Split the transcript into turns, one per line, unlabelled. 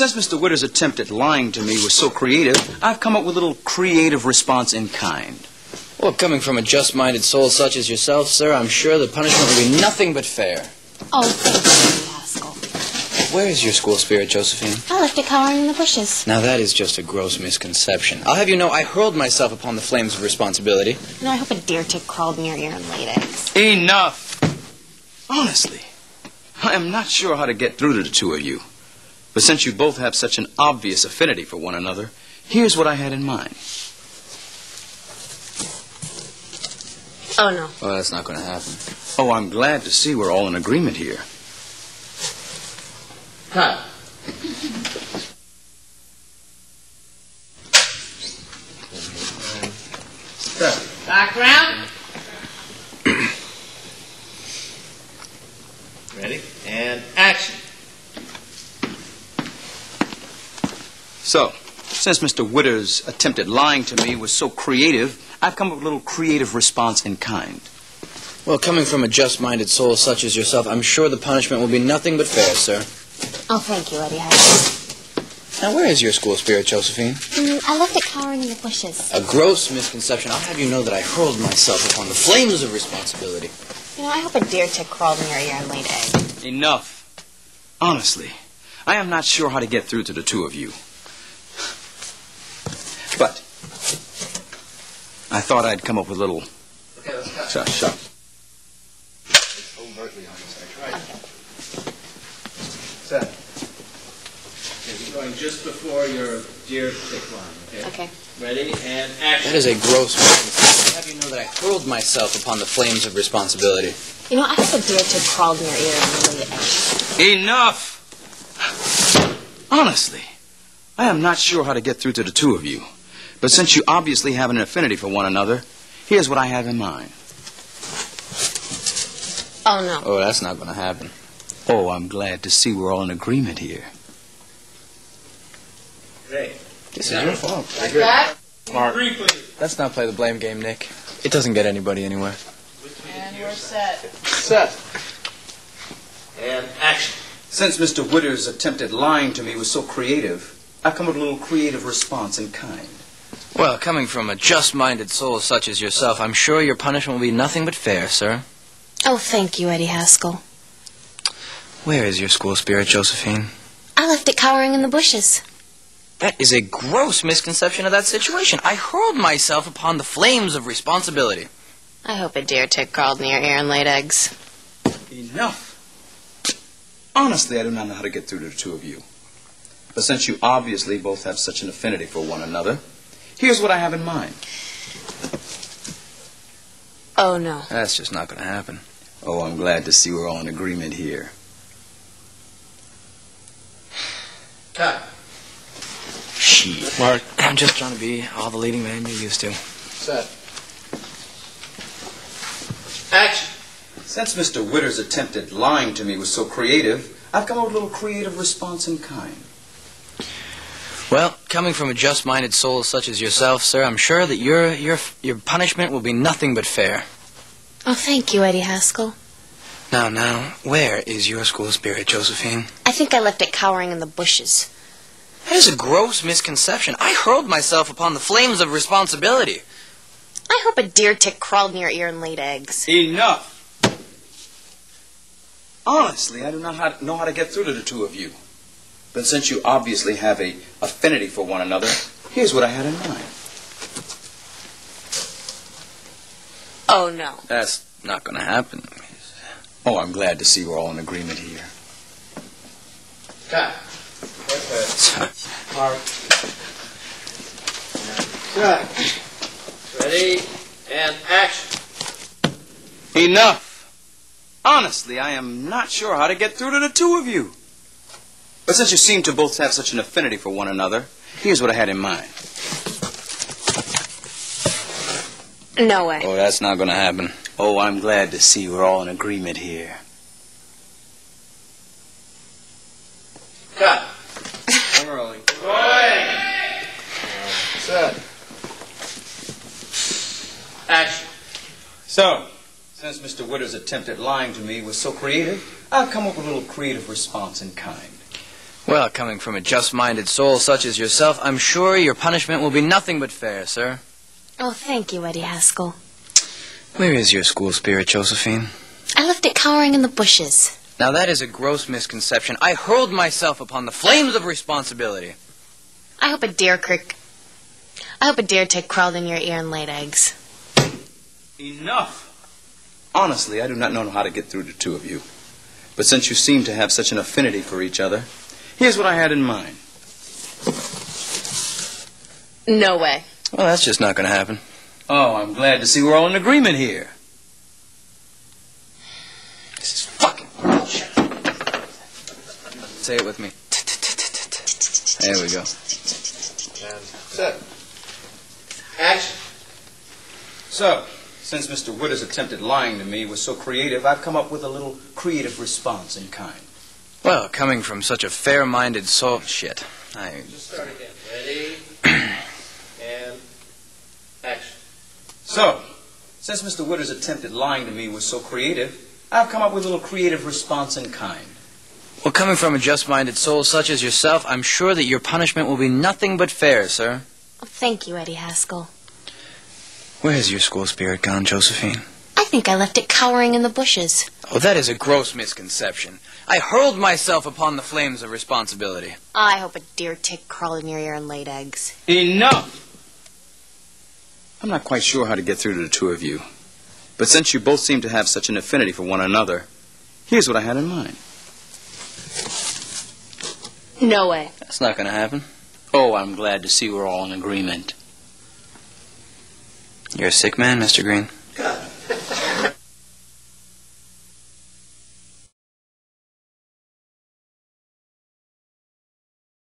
Since Mr. Witter's attempt at lying to me was so creative, I've come up with a little creative response in kind.
Well, coming from a just-minded soul such as yourself, sir, I'm sure the punishment will be nothing but fair.
Oh, thank you, Eddie Haskell.
Where is your school spirit, Josephine?
I left it cowering in the bushes.
Now, that is just a gross misconception. I'll have you know I hurled myself upon the flames of responsibility.
You know, I hope a deer tick crawled near your ear and laid eggs.
Enough! Honestly, I am not sure how to get through to the two of you. But since you both have such an obvious affinity for one another, here's what I had in mind.
Oh, no.
Well, that's not going to happen.
Oh, I'm glad to see we're all in agreement here.
Cut.
Background. Ready? And action.
So, since Mr. Witter's attempt at lying to me was so creative, I've come up with a little creative response in kind.
Well, coming from a just-minded soul such as yourself, I'm sure the punishment will be nothing but fair, sir.
Oh, thank you, Eddie Haskell.
Now, where is your school spirit, Josephine?
Mm, I left it cowering in the bushes.
A gross misconception. I'll have you know that I hurled myself upon the flames of responsibility.
You know, I hope a deer tick crawled near your ear and laid eggs.
Enough. Honestly, I am not sure how to get through to the two of you. But I thought I'd come up with a little.
Okay, let's cut.
Shut, shut.
Overtly homosexual. Right. Set. Okay, you're going just before your deer tick line. Okay.
Okay.
Ready? And action.
That is a gross misconception. I'll have you know that I hurled myself upon the flames of responsibility.
You know, I hope a deer tick crawled near your ear and laid eggs.
Enough! Honestly, I am not sure how to get through to the two of you. But since you obviously have an affinity for one another, here's what I have in mind.
Oh, no.
Oh, that's not going to happen.
Oh, I'm glad to see we're all in agreement here.
Ready.
This is your fault.
Like that.
Mark.
Three, please.
Let's not play the blame game, Nick. It doesn't get anybody anywhere.
And we're set. Set. And action.
Since Mr. Witter's attempted lying to me was so creative, I've come up with a little creative response in kind.
Well, coming from a just-minded soul such as yourself, I'm sure your punishment will be nothing but fair, sir.
Oh, thank you, Eddie Haskell.
Where is your school spirit, Josephine?
I left it cowering in the bushes.
That is a gross misconception of that situation. I hurled myself upon the flames of responsibility.
I hope a deer tick crawled near here and laid eggs.
Enough. Honestly, I do not know how to get through to the two of you. But since you obviously both have such an affinity for one another, here's what I have in mind.
Oh, no.
That's just not going to happen.
Oh, I'm glad to see we're all in agreement here.
Cut.
Shit. Mark, I'm just trying to be all the leading man you're used to.
Set. Action.
Since Mr. Witter's attempt at lying to me was so creative, I've come up with a little creative response in kind.
Well, coming from a just-minded soul such as yourself, sir, I'm sure that your your your punishment will be nothing but fair.
Oh, thank you, Eddie Haskell.
Now, now, where is your school spirit, Josephine?
I think I left it cowering in the bushes.
That is a gross misconception. I hurled myself upon the flames of responsibility.
I hope a deer tick crawled near your ear and laid eggs.
Enough! Honestly, I do not know how to get through to the two of you. But since you obviously have a affinity for one another, here's what I had in mind.
Oh, no.
That's not going to happen.
Oh, I'm glad to see we're all in agreement here.
Cut. Perfect. Mark. Cut. Ready? And action.
Enough! Honestly, I am not sure how to get through to the two of you. But since you seem to both have such an affinity for one another, here's what I had in mind.
No way.
Oh, that's not going to happen.
Oh, I'm glad to see we're all in agreement here.
Cut. I'm rolling. Rolling. Set. Action.
So, since Mr. Witter's attempt at lying to me was so creative, I've come up with a little creative response in kind.
Well, coming from a just-minded soul such as yourself, I'm sure your punishment will be nothing but fair, sir.
Oh, thank you, Eddie Haskell.
Where is your school spirit, Josephine?
I left it cowering in the bushes.
Now that is a gross misconception. I hurled myself upon the flames of responsibility.
I hope a deer crick. I hope a deer tick crawled in your ear and laid eggs.
Enough! Honestly, I do not know how to get through to two of you. But since you seem to have such an affinity for each other, here's what I had in mind.
No way.
Well, that's just not going to happen.
Oh, I'm glad to see we're all in agreement here. This is fucking bullshit.
Say it with me. There we go.
Set. Action.
So, since Mr. Withers' attempted lying to me was so creative, I've come up with a little creative response in kind.
Well, coming from such a fair-minded soul... Shit. I...
Just start again. Ready? and action.
So, since Mr. Withers' attempted lying to me was so creative, I've come up with a little creative response in kind.
Well, coming from a just-minded soul such as yourself, I'm sure that your punishment will be nothing but fair, sir.
Oh, thank you, Eddie Haskell.
Where has your school spirit gone, Josephine?
I think I left it cowering in the bushes.
Oh, that is a gross misconception. I hurled myself upon the flames of responsibility.
I hope a deer tick crawled in your ear and laid eggs.
Enough! I'm not quite sure how to get through to the two of you. But since you both seem to have such an affinity for one another, here's what I had in mind.
No way.
That's not going to happen.
Oh, I'm glad to see we're all in agreement.
You're a sick man, Mr. Green.